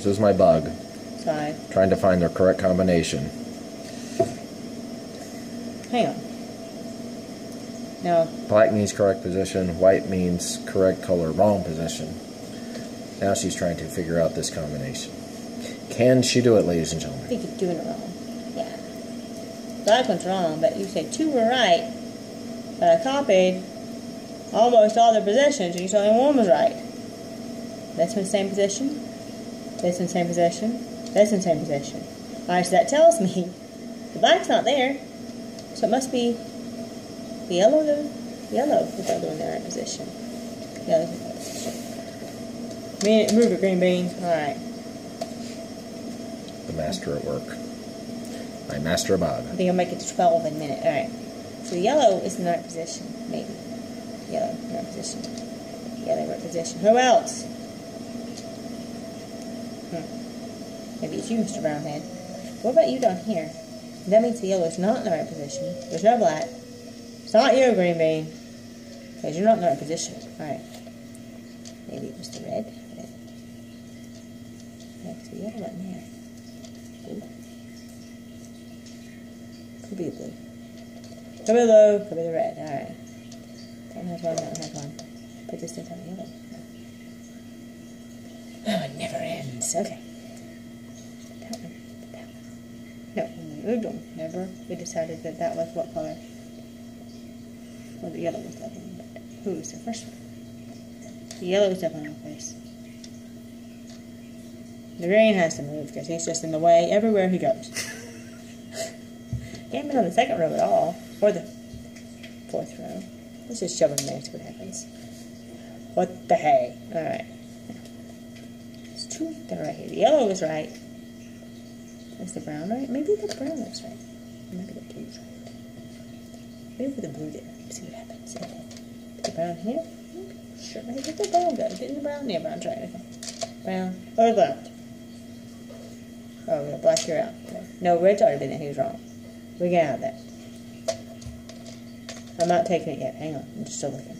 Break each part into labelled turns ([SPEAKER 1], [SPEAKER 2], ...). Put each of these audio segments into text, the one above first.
[SPEAKER 1] This is my bug.
[SPEAKER 2] Sorry.
[SPEAKER 1] Trying to find the correct combination.
[SPEAKER 2] Hang on. No.
[SPEAKER 1] Black means correct position. White means correct color. Wrong position. Now she's trying to figure out this combination. Can she do it, ladies and gentlemen?
[SPEAKER 2] I think you're doing it wrong. Yeah. Black one's wrong, but you said two were right. But I copied almost all the positions, and you told me one was right. That's in the same position. That's in the same position. That's in the same position. Alright, so that tells me the black's not there. So it must be the yellow, the yellow, if they're in the right position. Yellow's in the right position. Me, move it, green bean. Alright.
[SPEAKER 1] The master at work. My master above.
[SPEAKER 2] I think I'll make it to 12 in a minute. Alright. So the yellow is in the right position, maybe. Yellow, in the right position. Yellow, in right position. Who else? Hmm. Maybe it's you, Mr. Brownhead. What about you down here? That means the yellow is not in the right position. There's no black. It's not you, green bean. Because you're not in the right position. Alright. Maybe it was the red. Red. 'cause the yellow wasn't there. Blue. Could be the blue. Could be the blue. Could be the red. Alright. That one has one, that one has one. But this doesn't have yellow. Oh, it never ends. Okay. That one. That one. No, we. Remember? We decided that that was what color? Well, the yellow was that one. But who was the first one? The yellow is definitely on place. The green has to move because he's just in the way everywhere he goes. Can't be on the second row at all, or the fourth row. Let's just shove him see what happens. What the hey? Alright. It's that are right here. The yellow is right. Is the brown right? Maybe the brown is right. Maybe the blue's right. Maybe the blue there. See what happens. Put the brown here. Sure, maybe get the brown go. Get the brown there. Brown's right. Okay. Brown. Or left. Oh, yeah, black, you're out. No, red's already been there. He was wrong. We get out of that. I'm not taking it yet. Hang on. I'm just still looking.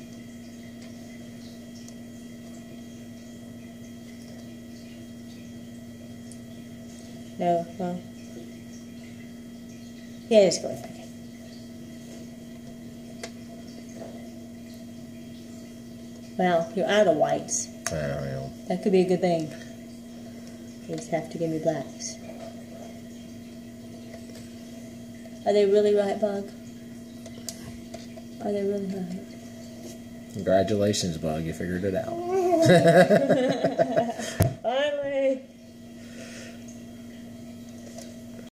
[SPEAKER 2] No, well. Yeah, just go with it. Okay. Well, you're out of whites.
[SPEAKER 1] I don't.
[SPEAKER 2] That could be a good thing. You just have to give me blacks. Are they really right, Bug? Are they really right?
[SPEAKER 1] Congratulations, bug. You figured it out.